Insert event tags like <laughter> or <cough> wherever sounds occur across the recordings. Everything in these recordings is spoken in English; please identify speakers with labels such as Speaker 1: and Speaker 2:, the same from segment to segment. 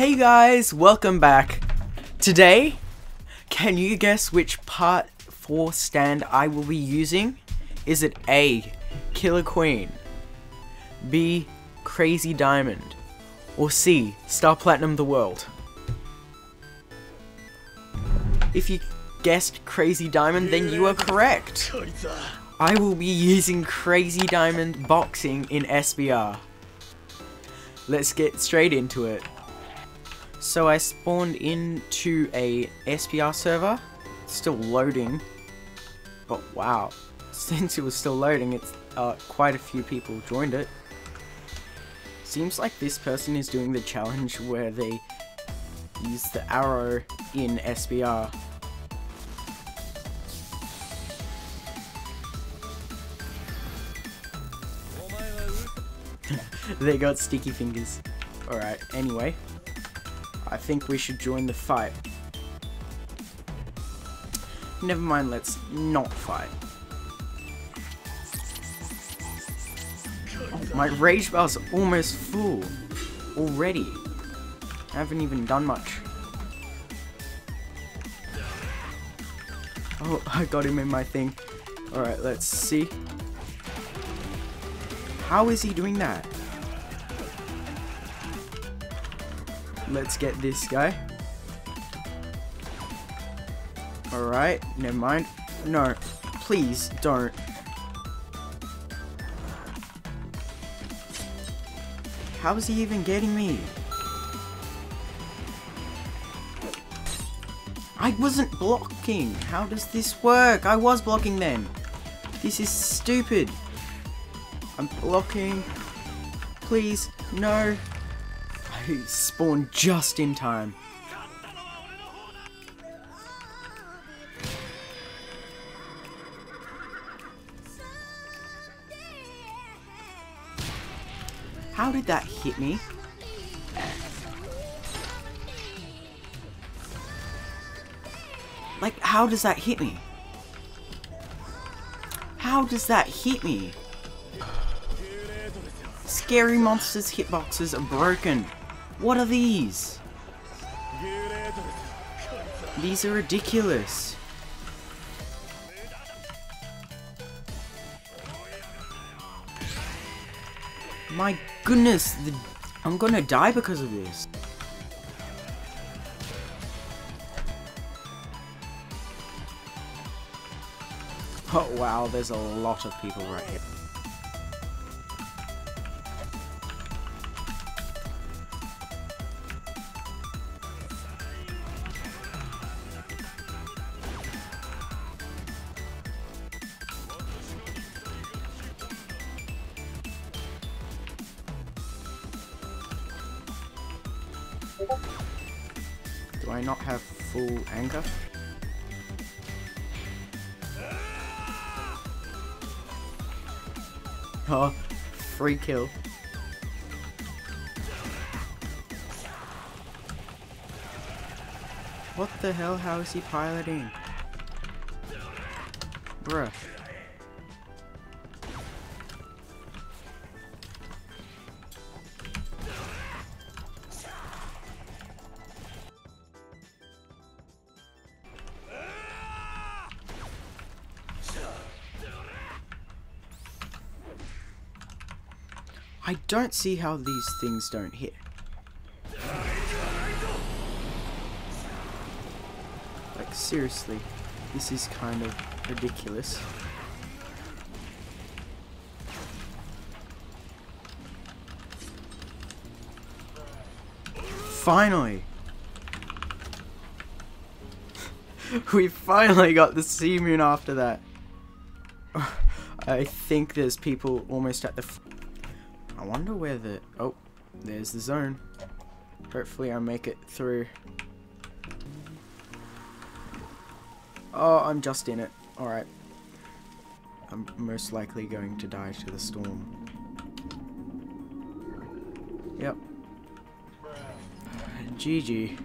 Speaker 1: Hey guys, welcome back. Today, can you guess which part 4 stand I will be using? Is it A. Killer Queen, B. Crazy Diamond, or C. Star Platinum the World? If you guessed Crazy Diamond, then you are correct. I will be using Crazy Diamond Boxing in SBR. Let's get straight into it. So I spawned into a SBR server, still loading, but wow, <laughs> since it was still loading, it's uh, quite a few people joined it. Seems like this person is doing the challenge <laughs> where they use the arrow in SBR. <laughs> they got sticky fingers. Alright, anyway. I think we should join the fight. Never mind, let's not fight. Oh, my rage bar's almost full. Already. I haven't even done much. Oh, <laughs> I got him in my thing. Alright, let's see. How is he doing that? Let's get this guy. Alright, never mind. No, please don't. How is he even getting me? I wasn't blocking. How does this work? I was blocking then. This is stupid. I'm blocking. Please, no. I spawned just in time. How did that hit me? Like, how does that hit me? How does that hit me? Scary Monsters hitboxes are broken. What are these? These are ridiculous. My goodness, the, I'm gonna die because of this. Oh wow, there's a lot of people right here. Full anger? <laughs> Oh, free kill. What the hell? How is he piloting? Bruh. I don't see how these things don't hit. Like, seriously, this is kind of ridiculous. Finally! <laughs> we finally got the C-Moon after that. <sighs> I think there's people almost at the I wonder where the... Oh, there's the zone. Hopefully I make it through. Oh, I'm just in it. Alright. I'm most likely going to die to the storm. Yep. GG.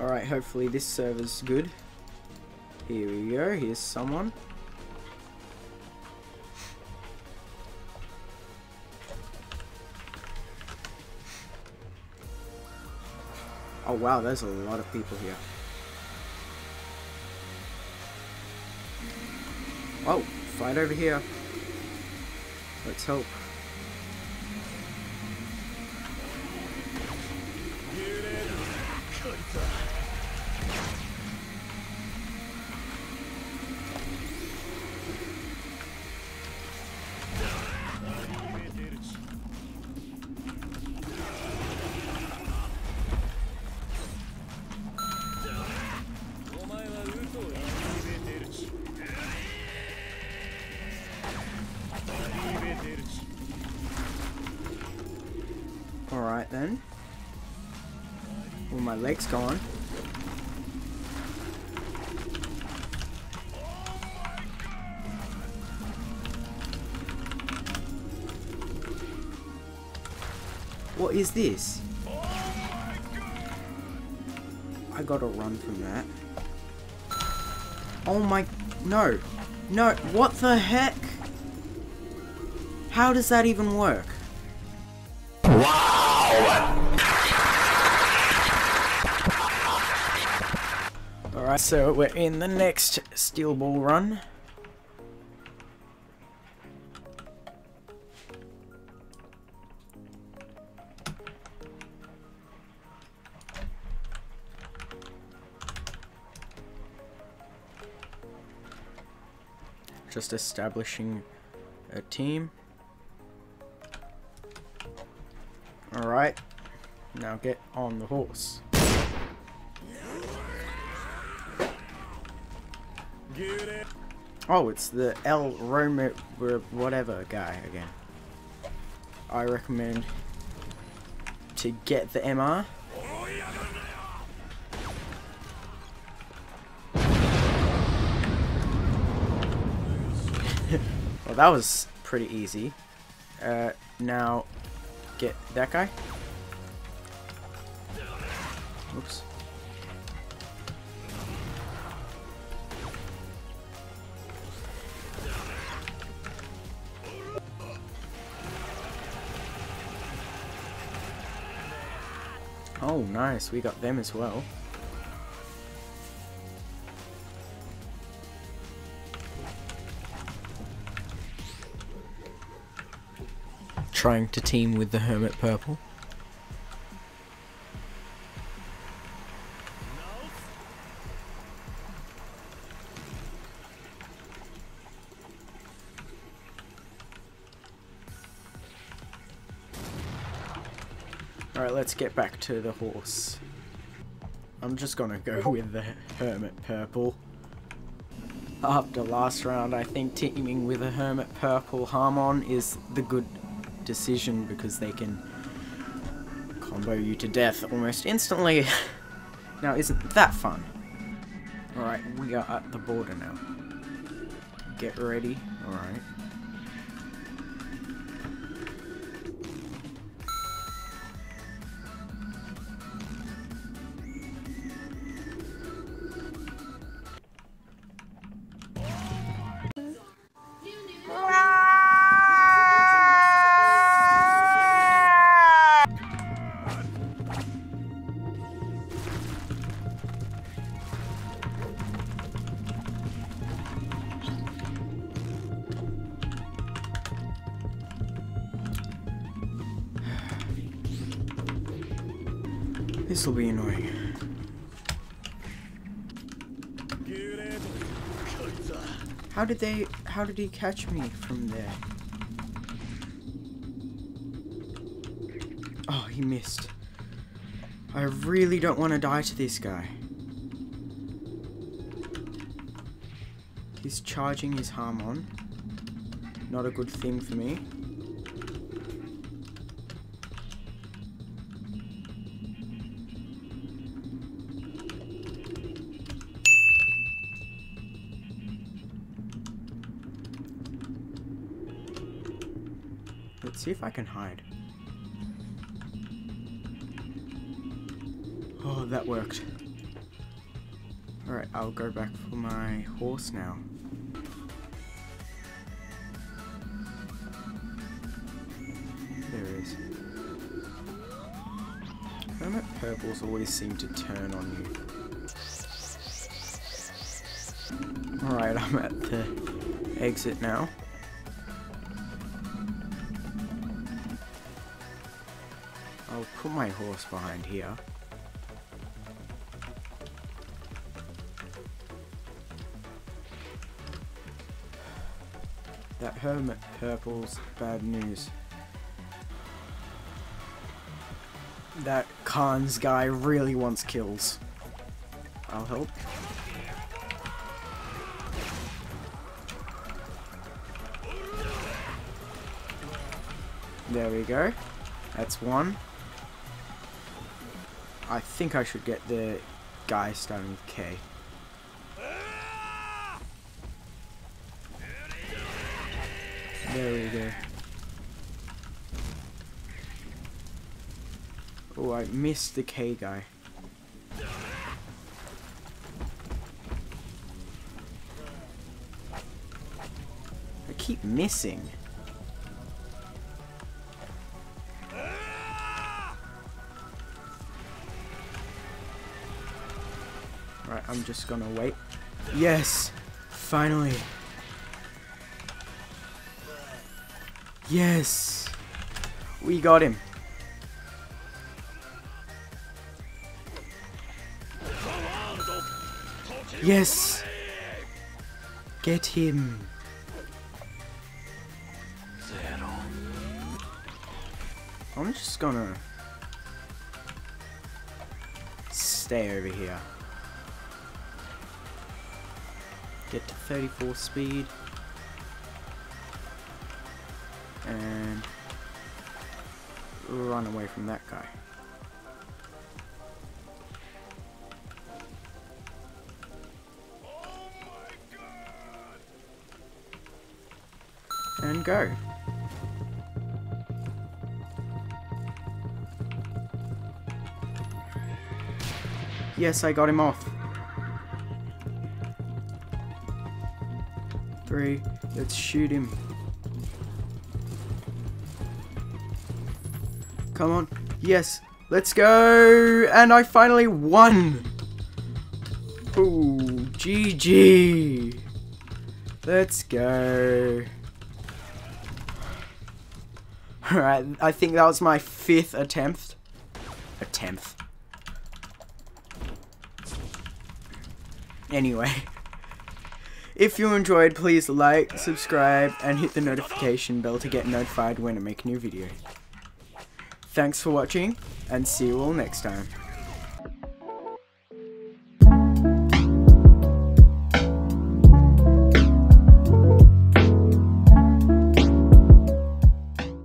Speaker 1: Alright, hopefully this server's good. Here we go, here's someone. Oh wow, there's a lot of people here. Oh, fight over here. Let's hope. Well, my leg's gone. What is this? I gotta run from that. Oh my... No. No. What the heck? How does that even work? Alright, so we're in the next steel ball run. Just establishing a team. Alright, now get on the horse. Oh, it's the El Roma whatever guy again. I recommend to get the MR. <laughs> well, that was pretty easy. Uh, now, get that guy. Oops. Oh, nice. We got them as well. Trying to team with the Hermit Purple. Alright, let's get back to the horse. I'm just gonna go with the Hermit Purple. After last round, I think teaming with a Hermit Purple Hamon is the good decision because they can combo you to death almost instantly. <laughs> now, isn't that fun? Alright, we are at the border now. Get ready. Alright. This will be annoying. How did they, how did he catch me from there? Oh, he missed. I really don't want to die to this guy. He's charging his Hamon. Not a good thing for me. See if I can hide. Oh, that worked. Alright, I'll go back for my horse now. There it is. Hermit purples always seem to turn on you. Alright, I'm at the exit now. Put my horse behind here. That hermit purple's bad news. That Khan's guy really wants kills. I'll help. There we go. That's one. I think I should get the guy starting with K. There we go. Oh, I missed the K guy. I keep missing. I'm just gonna wait. Yes! Finally! Yes! We got him. Yes! Get him. I'm just gonna stay over here. Get to 34 speed. And run away from that guy. And go. Yes, I got him off. Let's shoot him. Come on. Yes. Let's go. And I finally won. Ooh. GG. Let's go. Alright, I think that was my fifth attempt. Attempt. Anyway. <laughs> If you enjoyed, please like, subscribe, and hit the notification bell to get notified when I make a new video. Thanks for watching, and see you all next time.